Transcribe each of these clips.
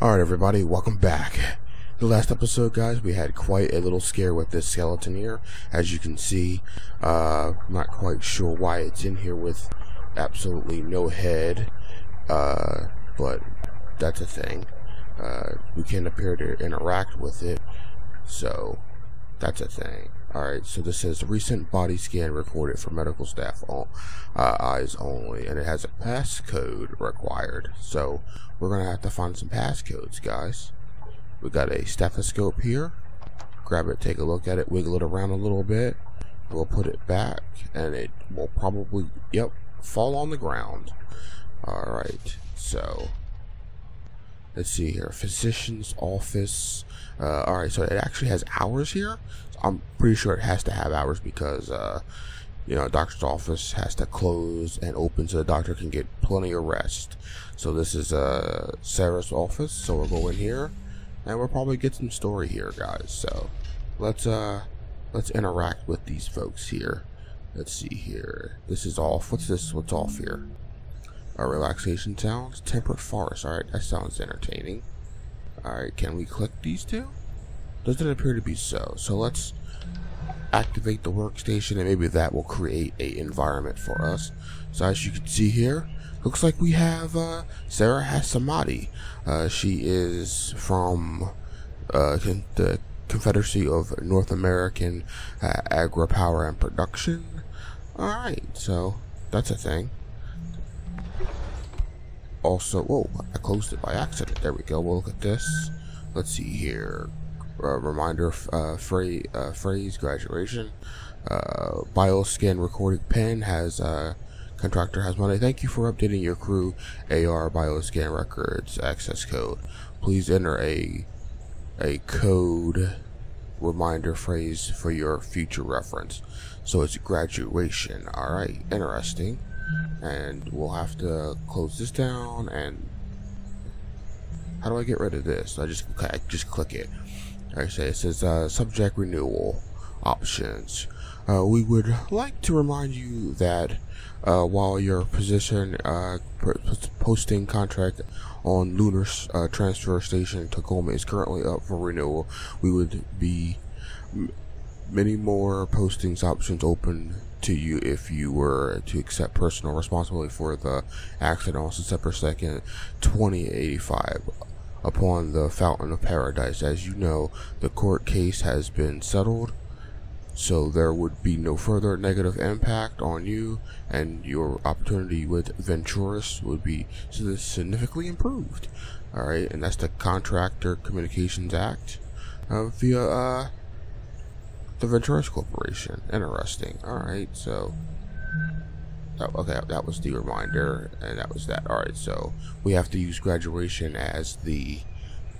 Alright everybody, welcome back. The last episode, guys, we had quite a little scare with this skeleton here. As you can see, uh, not quite sure why it's in here with absolutely no head, uh, but that's a thing. Uh, we can't appear to interact with it, so that's a thing. Alright, so this says recent body scan recorded for medical staff on, uh, eyes only, and it has a passcode required. So we're gonna have to find some passcodes, guys. We got a stethoscope here. Grab it, take a look at it, wiggle it around a little bit. We'll put it back, and it will probably, yep, fall on the ground. Alright, so let's see here. Physician's office uh, all right so it actually has hours here. I'm pretty sure it has to have hours because uh, you know doctor's office has to close and open so the doctor can get plenty of rest. So this is uh, sarah's office. So we'll go in here and we'll probably get some story here guys. So let's uh let's interact with these folks here. Let's see here. This is off. What's this? What's off here our relaxation sounds. Temperate forest. Alright, that sounds entertaining. Alright, can we click these two? Doesn't appear to be so. So let's activate the workstation and maybe that will create a environment for us. So as you can see here, looks like we have uh, Sarah Hasmadi. Uh, she is from uh, the Confederacy of North American uh, Agri Power and Production. Alright, so that's a thing also, whoa, I closed it by accident. There we go. We'll look at this. Let's see here. Uh, reminder uh, phrase, uh, phrase graduation. Uh, bioscan recording pen has uh, contractor has money. Thank you for updating your crew AR bioscan records access code. Please enter a a code reminder phrase for your future reference. So it's graduation. All right, interesting and we'll have to close this down and how do I get rid of this? I just I just click it. I say it says uh, subject renewal options. Uh, we would like to remind you that uh, while your position uh, posting contract on Lunar uh, Transfer Station Tacoma is currently up for renewal, we would be many more postings options open to you if you were to accept personal responsibility for the accident on September 2nd, 2085 upon the Fountain of Paradise. As you know, the court case has been settled, so there would be no further negative impact on you, and your opportunity with Venturis would be significantly improved. Alright, and that's the Contractor Communications Act uh, via uh, the Venturis Corporation. Interesting. Alright, so... Oh, okay, that was the reminder, and that was that. Alright, so we have to use graduation as the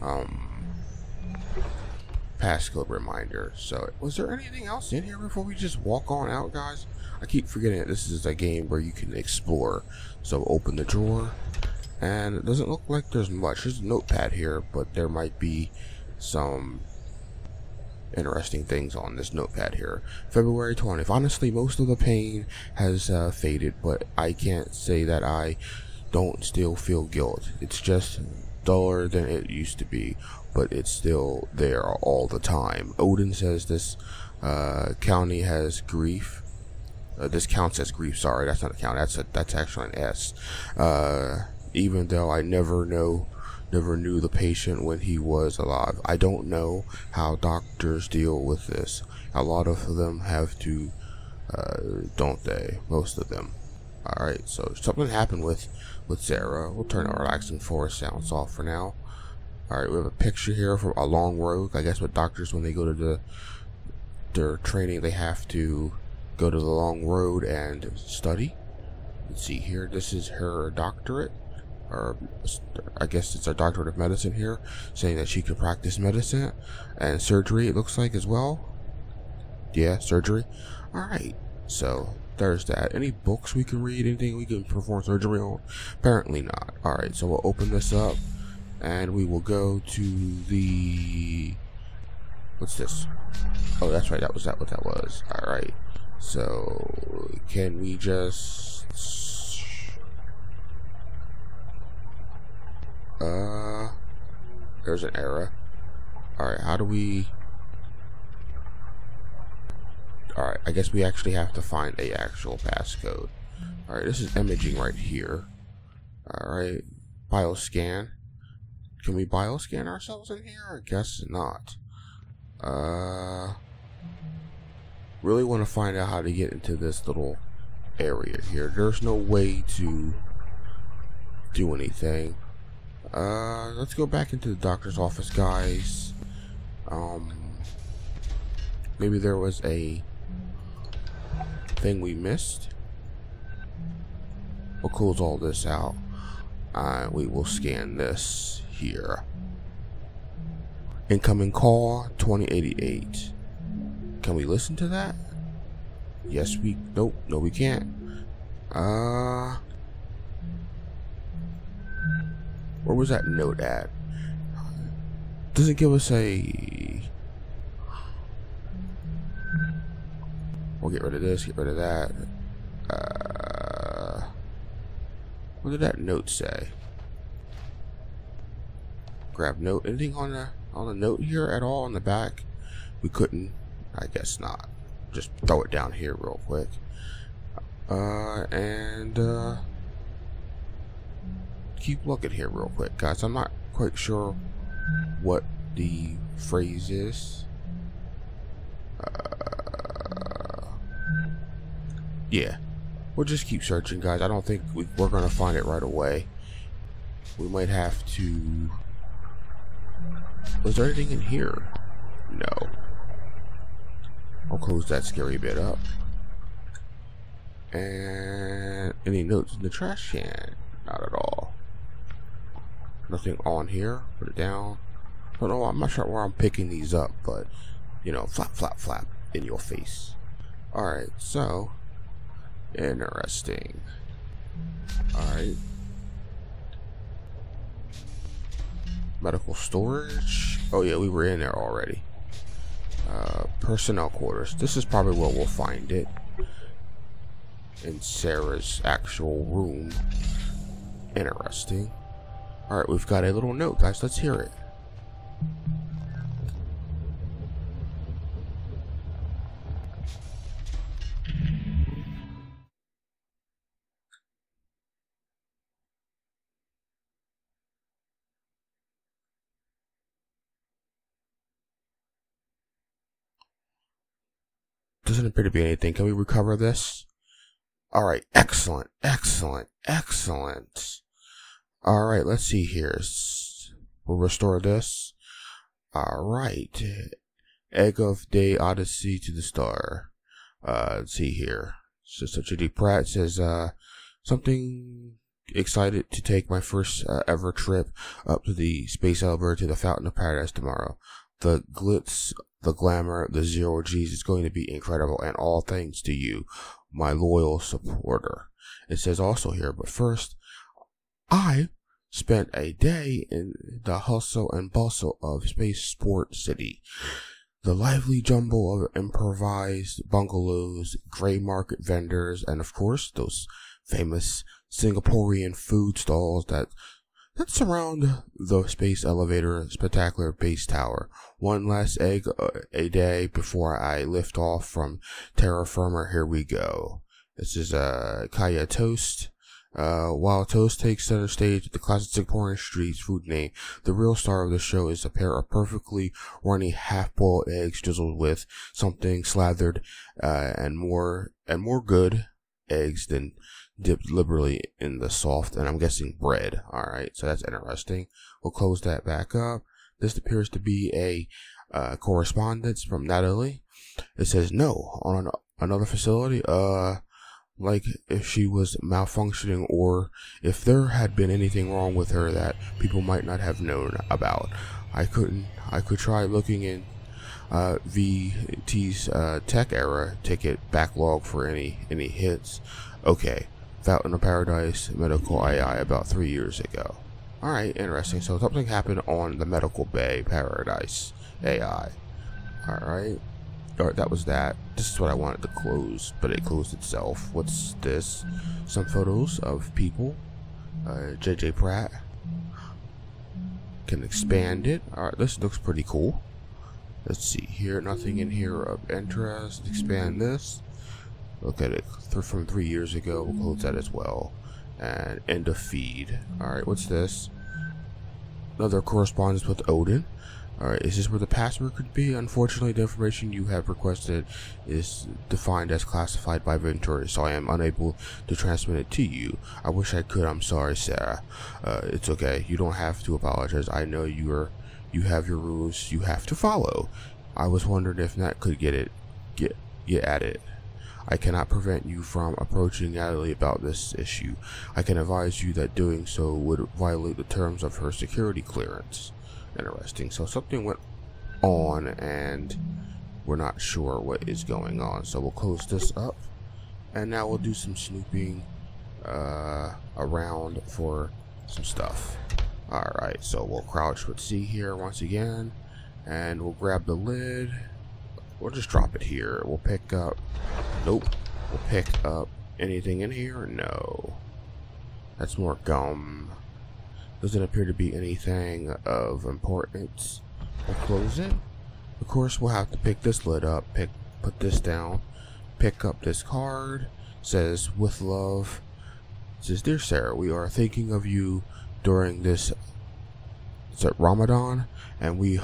um, passcode reminder. So, was there anything else in here before we just walk on out, guys? I keep forgetting that this is a game where you can explore. So, open the drawer, and it doesn't look like there's much. There's a notepad here, but there might be some interesting things on this notepad here. February 20th. Honestly, most of the pain has uh, faded, but I can't say that I don't still feel guilt. It's just duller than it used to be, but it's still there all the time. Odin says this uh, county has grief. Uh, this counts as grief. Sorry, that's not a count. That's a, that's actually an S. Uh, even though I never know never knew the patient when he was alive. I don't know how doctors deal with this. A lot of them have to, uh, don't they? Most of them. Alright, so something happened with, with Sarah. We'll turn our relaxing forest sounds off for now. Alright, we have a picture here from a long road. I guess with doctors, when they go to the, their training, they have to go to the long road and study. Let's see here. This is her doctorate or I guess it's a doctorate of medicine here, saying that she could practice medicine and surgery, it looks like as well. Yeah, surgery. Alright, so there's that. Any books we can read, anything we can perform surgery on? Apparently not. Alright, so we'll open this up and we will go to the. What's this? Oh, that's right, that was that what that was. Alright, so can we just uh, there's an error. Alright, how do we... Alright, I guess we actually have to find a actual passcode. Alright, this is imaging right here. Alright, bioscan. Can we bioscan ourselves in here? I guess not. Uh, really want to find out how to get into this little area here. There's no way to do anything. Uh, let's go back into the doctor's office, guys. Um, maybe there was a thing we missed. We'll close all this out. Uh, we will scan this here. Incoming call 2088. Can we listen to that? Yes, we. Nope, no, we can't. Uh. Where was that note at? Does it give us a. We'll get rid of this, get rid of that. Uh. What did that note say? Grab note. Anything on the on the note here at all on the back? We couldn't. I guess not. Just throw it down here real quick. Uh, and uh, keep looking here real quick, guys. I'm not quite sure what the phrase is. Uh, yeah, we'll just keep searching, guys. I don't think we, we're gonna find it right away. We might have to. Was there anything in here? No. I'll close that scary bit up. And any notes in the trash can? Not at all. Nothing on here. Put it down. I don't know. I'm not sure where I'm picking these up, but you know, flap, flap, flap in your face. Alright, so interesting. Alright. Medical storage. Oh yeah, we were in there already. Uh, personnel quarters. This is probably where we'll find it. In Sarah's actual room. Interesting. Alright, we've got a little note, guys. Let's hear it. Doesn't appear to be anything. Can we recover this? All right. Excellent. Excellent. Excellent. All right. Let's see here. We'll restore this. All right. Egg of Day Odyssey to the Star. Uh, let's see here. Sister Judy Pratt says, uh, something excited to take my first uh, ever trip up to the space elevator to the Fountain of Paradise tomorrow. The glitz the glamour, the zero G's is going to be incredible, and all thanks to you, my loyal supporter. It says also here, but first, I spent a day in the hustle and bustle of Spaceport City. The lively jumble of improvised bungalows, gray market vendors, and of course, those famous Singaporean food stalls that Let's surround the space elevator spectacular base tower. One last egg uh, a day before I lift off from terra firma. Here we go. This is uh, Kaya Toast. Uh, while Toast takes center stage at the classic Singaporean streets food name, the real star of the show is a pair of perfectly runny half-boiled eggs drizzled with something slathered, uh, and more, and more good eggs than dipped liberally in the soft, and I'm guessing bread. Alright, so that's interesting. We'll close that back up. This appears to be a uh, correspondence from Natalie. It says, no, on an, another facility, uh, like if she was malfunctioning or if there had been anything wrong with her that people might not have known about. I couldn't, I could try looking in uh, VT's uh, tech era ticket backlog for any any hits. Okay, Fountain of Paradise Medical AI about three years ago. Alright, interesting. So something happened on the Medical Bay Paradise AI. Alright. Alright, that was that. This is what I wanted to close, but it closed itself. What's this? Some photos of people. Uh, JJ Pratt. can expand it. Alright, this looks pretty cool. Let's see here. Nothing in here of interest. Expand this. Look at it from three years ago. We'll close that as well. And end of feed. Alright, what's this? Another correspondence with Odin. Alright, is this where the password could be? Unfortunately, the information you have requested is defined as classified by Venturi, so I am unable to transmit it to you. I wish I could. I'm sorry, Sarah. Uh, it's okay. You don't have to apologize. I know you are, you have your rules you have to follow. I was wondering if Nat could get it, get, get at it. I cannot prevent you from approaching Natalie about this issue. I can advise you that doing so would violate the terms of her security clearance interesting. So something went on and we're not sure what is going on. So we'll close this up and now we'll do some snooping uh, around for some stuff. Alright, so we'll crouch with C here once again and we'll grab the lid. We'll just drop it here. We'll pick up, nope, we'll pick up anything in here? No. That's more gum. Doesn't appear to be anything of importance. We'll close it. Of course, we'll have to pick this lid up, pick, put this down, pick up this card. It Says, with love. says, Dear Sarah, we are thinking of you during this Ramadan, and we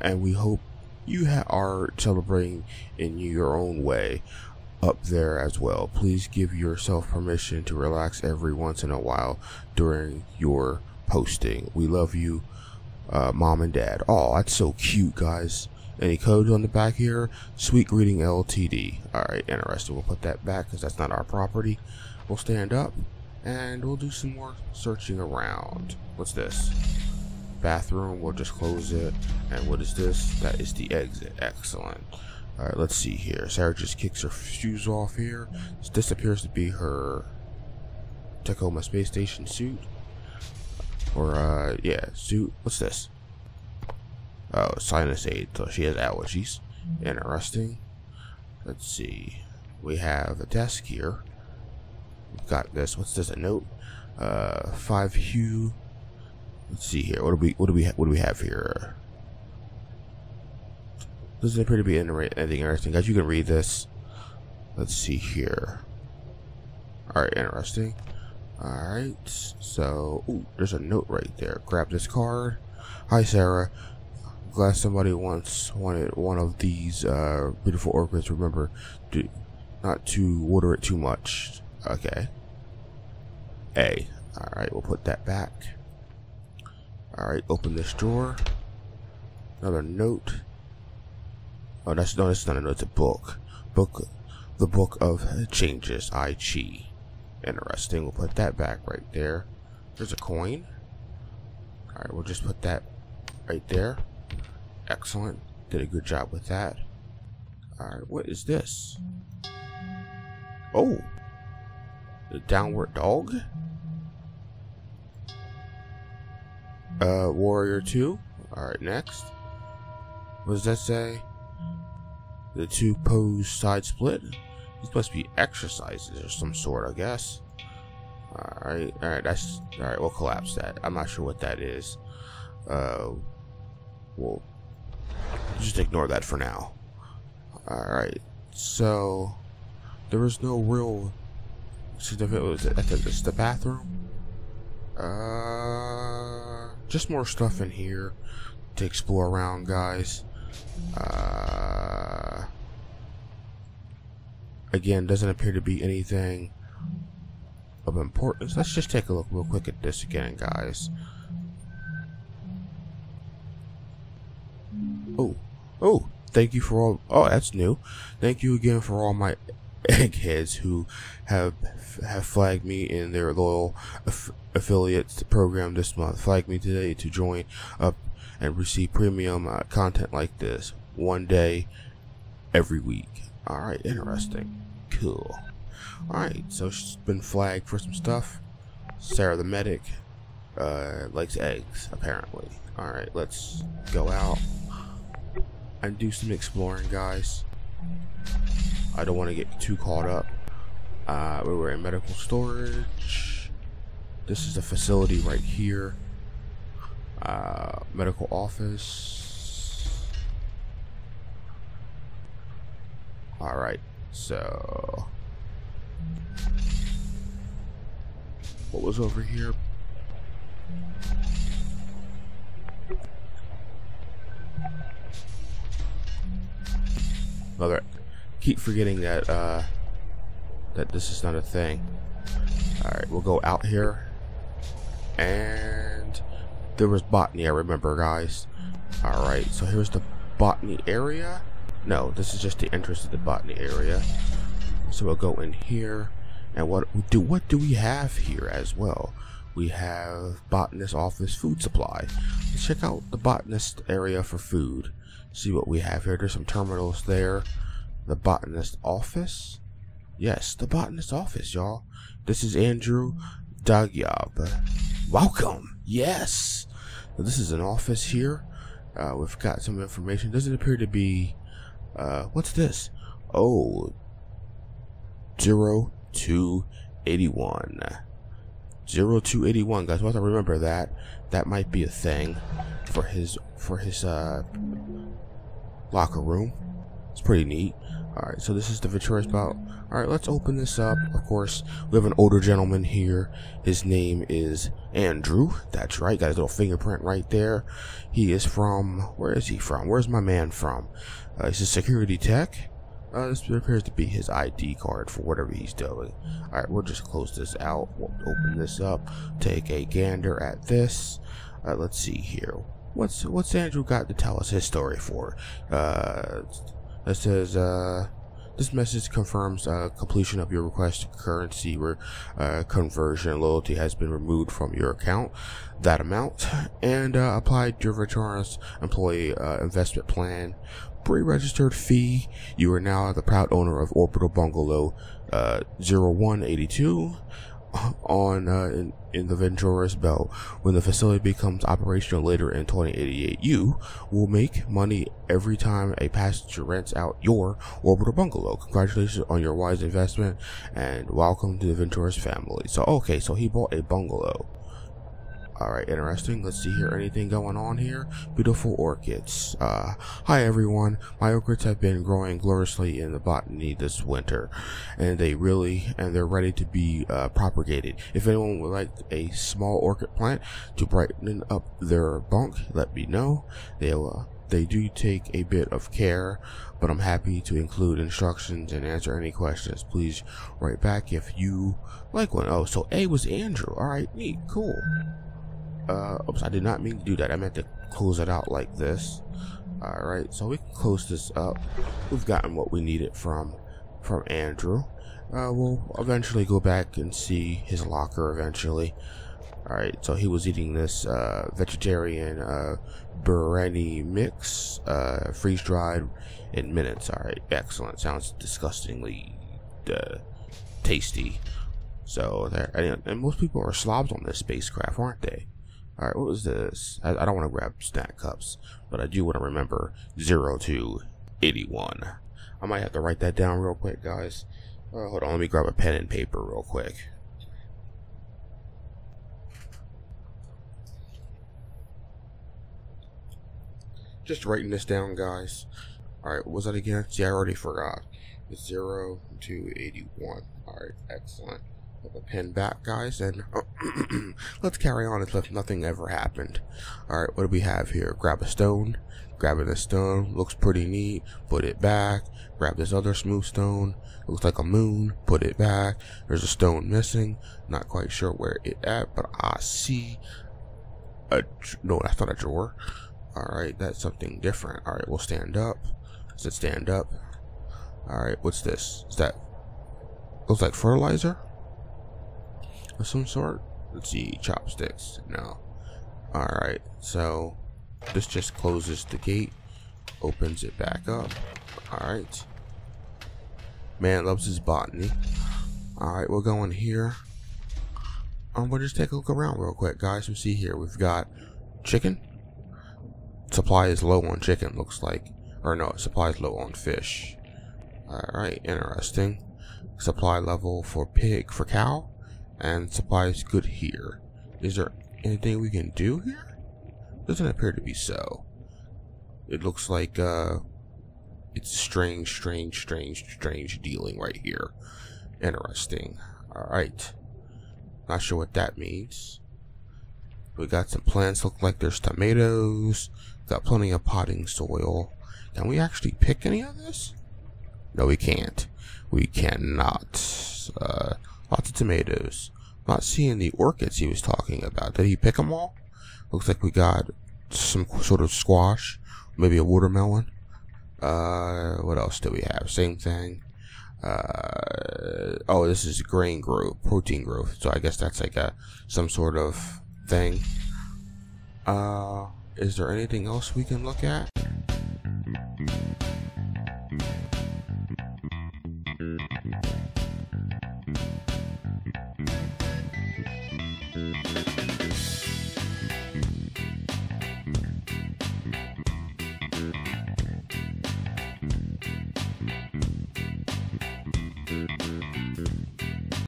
and we hope you are celebrating in your own way up there as well. Please give yourself permission to relax every once in a while during your posting. We love you, uh, mom and dad. Oh, that's so cute, guys. Any codes on the back here? Sweet Greeting LTD. Alright, interesting. We'll put that back because that's not our property. We'll stand up and we'll do some more searching around. What's this? Bathroom. We'll just close it. And what is this? That is the exit. Excellent. Alright, let's see here. Sarah just kicks her shoes off here. This appears to be her Tacoma Space Station suit. Or, uh, yeah, suit. What's this? Oh, sinus aid. So she has allergies. Interesting. Let's see. We have a desk here. We've got this. What's this? A note. Uh, five hue. Let's see here. What do we? What do we? What do we have here? Doesn't appear to be anything interesting, guys. You can read this. Let's see here. All right, interesting. Alright, so, ooh, there's a note right there. Grab this card. Hi, Sarah. Glad somebody once wanted one of these uh, beautiful orchids. Remember, do, not to water it too much. Okay. A. Alright, we'll put that back. Alright, open this drawer. Another note. Oh, that's no, that's not a note. It's a book. Book, the book of changes. I Chi. Interesting. We'll put that back right there. There's a coin. Alright, we'll just put that right there. Excellent. Did a good job with that. Alright, what is this? Oh! The downward dog? Uh, Warrior 2. Alright, next. What does that say? The two pose side split. These must be exercises or some sort, I guess. Alright, alright, that's alright, we'll collapse that. I'm not sure what that is. Uh we'll just ignore that for now. Alright, so there was no real significant this the bathroom? Uh just more stuff in here to explore around guys. Uh Again, doesn't appear to be anything of importance. Let's just take a look real quick at this again, guys. Oh, oh, thank you for all. Oh, that's new. Thank you again for all my eggheads who have have flagged me in their loyal aff affiliates program this month. Flag me today to join up and receive premium uh, content like this one day every week. All right, interesting. Cool. Alright, so she's been flagged for some stuff. Sarah the medic uh, likes eggs, apparently. Alright, let's go out and do some exploring, guys. I don't want to get too caught up. Uh, we were in medical storage. This is a facility right here. Uh, medical office. Alright, so... What was over here? Mother, keep forgetting that, uh, that this is not a thing. Alright, we'll go out here. And there was botany, I remember, guys. Alright, so here's the botany area. No, this is just the entrance to the botany area. So we'll go in here. And what do what do we have here as well? We have botanist office food supply. Let's check out the botanist area for food. See what we have here. There's some terminals there. The botanist office. Yes, the botanist office, y'all. This is Andrew Dagyab. Welcome. Yes. Now, this is an office here. Uh, we've got some information. Doesn't appear to be. Uh, what's this? Oh, zero two eighty one. Zero two eighty one, guys. We have to remember that. That might be a thing for his for his uh locker room. It's pretty neat. Alright, so this is the Ventura Belt. Alright, let's open this up. Of course, we have an older gentleman here. His name is Andrew. That's right, got his little fingerprint right there. He is from, where is he from? Where's my man from? Uh, he's a security tech. Uh, this appears to be his ID card for whatever he's doing. Alright, we'll just close this out. We'll open this up. Take a gander at this. Uh, let's see here. What's what's Andrew got to tell us his story for? Uh, that says, uh, this message confirms uh, completion of your request currency re- uh, conversion. Loyalty has been removed from your account. That amount and uh, applied your Venturis employee uh, investment plan. Pre-registered fee. You are now the proud owner of Orbital Bungalow uh, 0182 on uh, in, in, the Venturis Belt. When the facility becomes operational later in 2088, you will make money every time a passenger rents out your orbital bungalow. Congratulations on your wise investment and welcome to the Venturis family. So, okay, so he bought a bungalow. Alright, interesting. Let's see here. Anything going on here? Beautiful orchids. Uh, hi everyone. My orchids have been growing gloriously in the botany this winter. And they really, and they're ready to be, uh, propagated. If anyone would like a small orchid plant to brighten up their bunk, let me know. They'll, uh, they do take a bit of care, but I'm happy to include instructions and answer any questions. Please write back if you like one. Oh, so A was Andrew. Alright, neat, cool. Uh, oops, I did not mean to do that. I meant to close it out like this. Alright, so we can close this up. We've gotten what we needed from from Andrew. Uh, we'll eventually go back and see his locker eventually. Alright, so he was eating this uh, vegetarian uh, mix, uh, freeze dried in minutes. Alright, excellent. Sounds disgustingly uh, tasty. So there, and most people are slobs on this spacecraft, aren't they? Alright, what was this? I, I don't want to grab snack cups, but I do want to remember 0281. I might have to write that down real quick, guys. Uh, hold on, let me grab a pen and paper real quick. Just writing this down, guys. Alright, what was that again? See, I already forgot. It's 0281. Alright, excellent. Pen back, guys, and let's carry on as if nothing ever happened. Alright, what do we have here? Grab a stone. Grabbing a stone. Looks pretty neat. Put it back. Grab this other smooth stone. Looks like a moon. Put it back. There's a stone missing. Not quite sure where it at, but I see a... No, that's not a drawer. Alright, that's something different. Alright, we'll stand up. Does it stand up? Alright, what's this? Is that... Looks like fertilizer? Of some sort? Let's see, chopsticks. No. Alright, so this just closes the gate, opens it back up. Alright. Man loves his botany. Alright, we're going here. Um, we'll just take a look around real quick, guys. We see here we've got chicken. Supply is low on chicken, looks like. Or no, supply is low on fish. Alright, interesting. Supply level for pig, for cow and supplies good here. Is there anything we can do here? doesn't appear to be so. It looks like uh, it's strange, strange, strange, strange dealing right here. Interesting. Alright. Not sure what that means. We got some plants look like there's tomatoes. Got plenty of potting soil. Can we actually pick any of this? No, we can't. We cannot. Uh, lots of tomatoes. Not seeing the orchids he was talking about. Did he pick them all? Looks like we got some sort of squash. Maybe a watermelon. Uh, what else do we have? Same thing. Uh, oh, this is grain growth, protein growth. So I guess that's like a some sort of thing. Uh, is there anything else we can look at?